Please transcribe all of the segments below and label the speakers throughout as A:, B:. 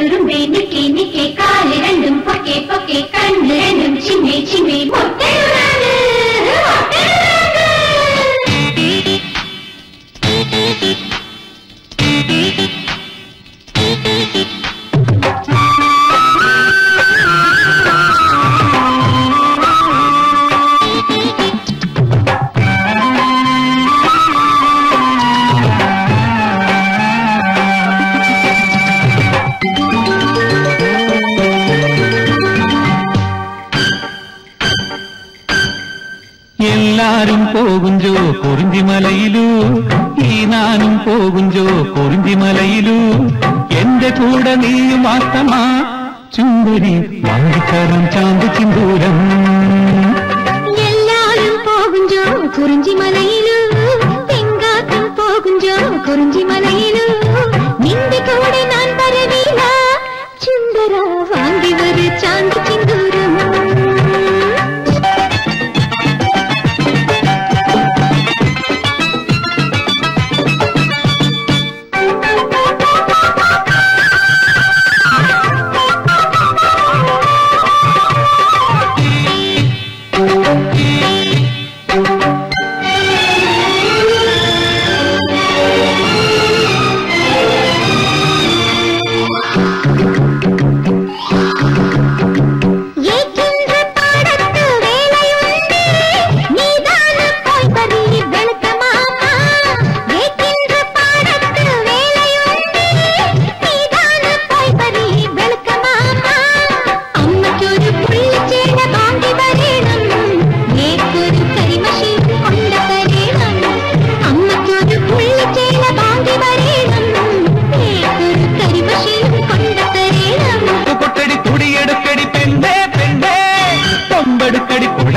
A: துரும்பே நிக்கே நிக்கே காலு ரெண்டும் bouquet bouquet கண்ணு ரெண்டும் சின்னே சின்ன
B: പോകുഞ്ചോ കുറിഞ്ചിമലയിലു? ഈ നാനും പോകുഞ്ചോ കുറിഞ്ചിമലയിലു? എന്റെ കൂടെ നീയും മാത്രമാ ചുന്തരി വാങ്ങിത്തരം ചാന്ത് ചിന്തൂരം.
A: എല്ലാരും പോകുഞ്ചോ കുറിഞ്ചിമലയിലൂ? തെങ്കാത്തും പോകുഞ്ചോ കുറിഞ്ചിമലയിലൂ? നിന്റെ കൂടെ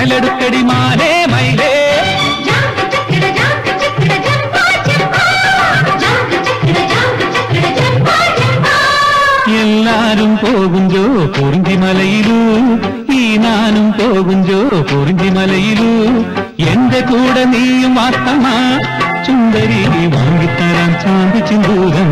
B: மின்னல் எடுக்கடி மானே. மயிலே எல்லாரும் போகுஞ்சோ பொருந்தி மலையிலு நானும் போகுஞ்சோ பொருந்தி மலையிலு எந்த கூட நீயும் வாத்தமா? சுந்தரி வாங்கித்தரான் சாந்தி சிந்தூரம்.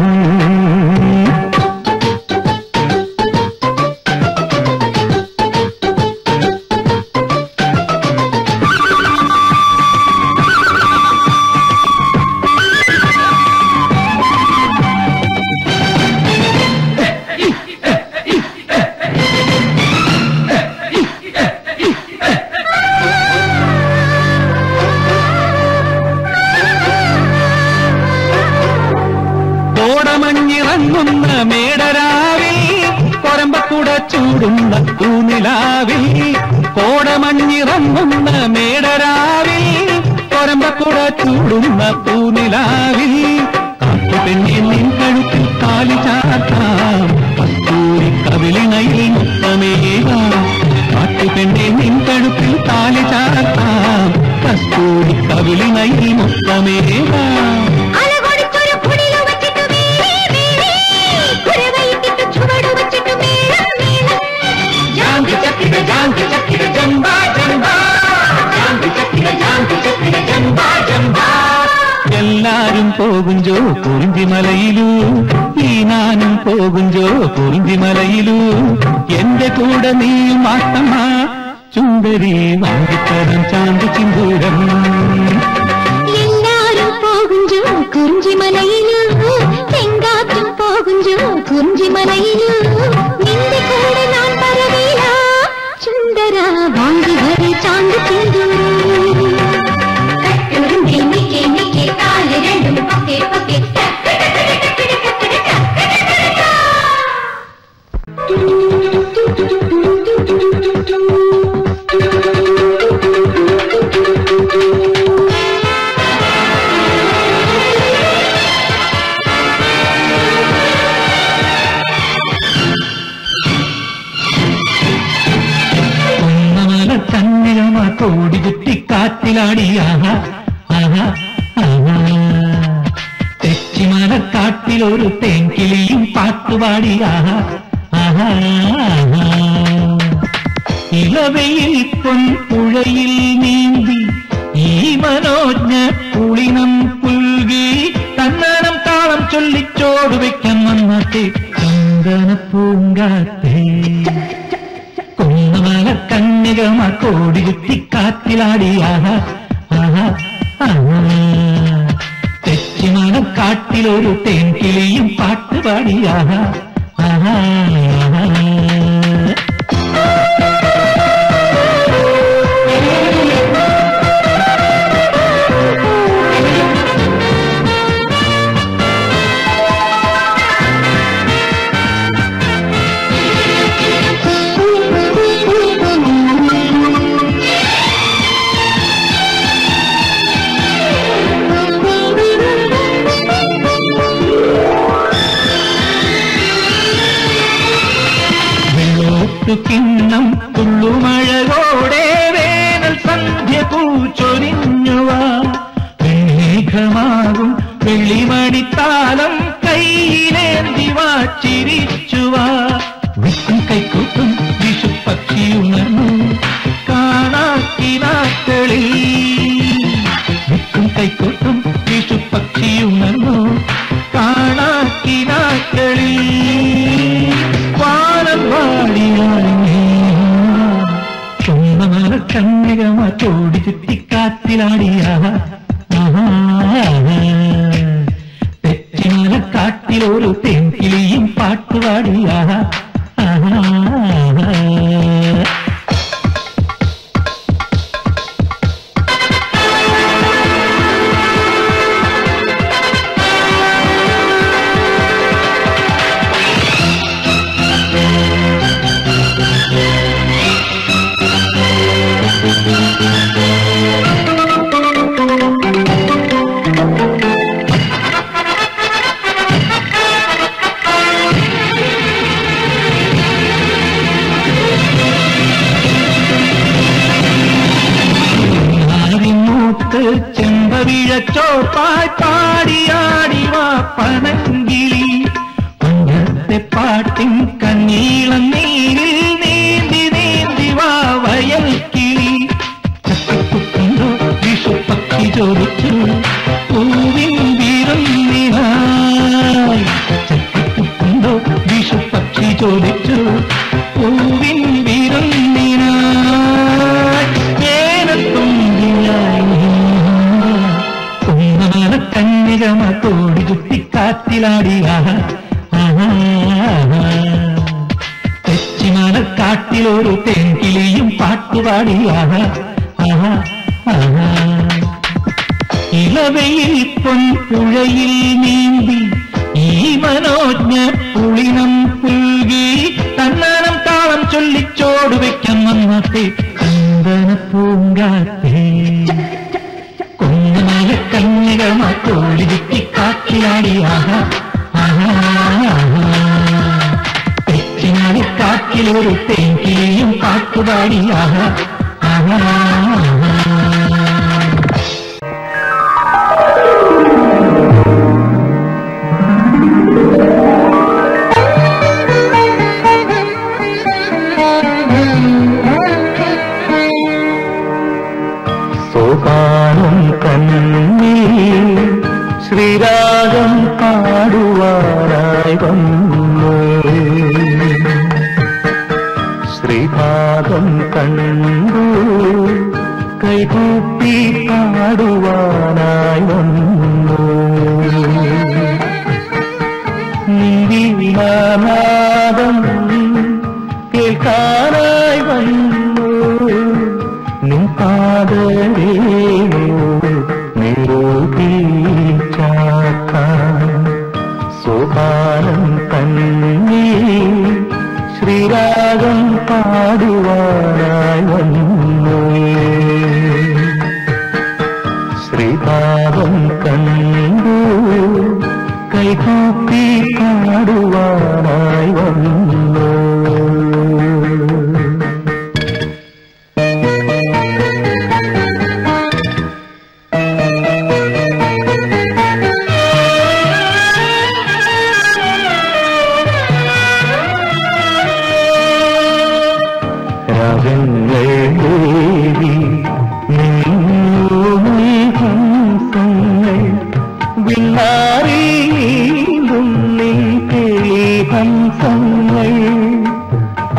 B: കൊരമ്പക്കുട കൂടെ നീയും വാസ്തമ്മ ചുണ്ടരി വാങ്ങിത്തരം ചാന്തി ചിന്തൂരം.
A: എല്ലാരും പോകുഞ്ചു കുറിഞ്ചി മലയിലു തെങ്കാറ്റും പോകുഞ്ചു കുറിഞ്ചി മലയിലു നിന്റെ കൂടെ ഞാൻ പറവില്ല ചുണ്ടര വാങ്ങി വരെ ചാന്ത് ചിന്തൂരം
C: மாப்பிளாடி ஆஹா ஆஹா தெச்சிமான காட்டில் ஒரு தேங்கிலியும் பாட்டு பாடி ஆஹா ஆஹா இளவையில் பொன் புழையில் நீந்தி ஈமனோஜ புளினம் புல்கி தன்னனம் தாளம் சொல்லிச் சோடு வைக்க மன்மத்தே சந்தன பூங்காத்தே കൊന്നമല കണ്ണികമാ കോടി കുത്തി കാത്തിലാടിയ കാട്ടിലൊരു തേൻകിളിയും പാട്ടുപാടിയാകാ ആഹാ കുഞ്ഞുവാ മേഘമാകും വെള്ളിമണിത്താലം കയ്യിലേന്തി വാച്ചിരിച്ചുവാ. കണ്ണീളം നീരിൽ നീന്തി നീന്തി വാവയൽ കിളി. ചക്കക്കുത്തിനോ വിഷുപ്പക്കി ചോദിച്ചു പൂവിൻ വിരുന്നിനായി ചക്കക്കുത്തിനോ വിഷുപ്പക്ഷി ചോദിച്ചു പൂവിൻ വിരുന്നിനായി ഏനത്തുമ്പിനായി കണ്ണികമ കോടി ചുറ്റിക്കാത്തിലാടിയ ആഹാ. കാട്ടിൽ ഒരു തെങ്കിളിയും പാട്ടുപാടി ആഹാ ആഹാ ആഹാ ഇളവയിൽ പൊൻപുഴയിൽ നീന്തി நீயும் பாட்டு பாடியாக
D: Amen.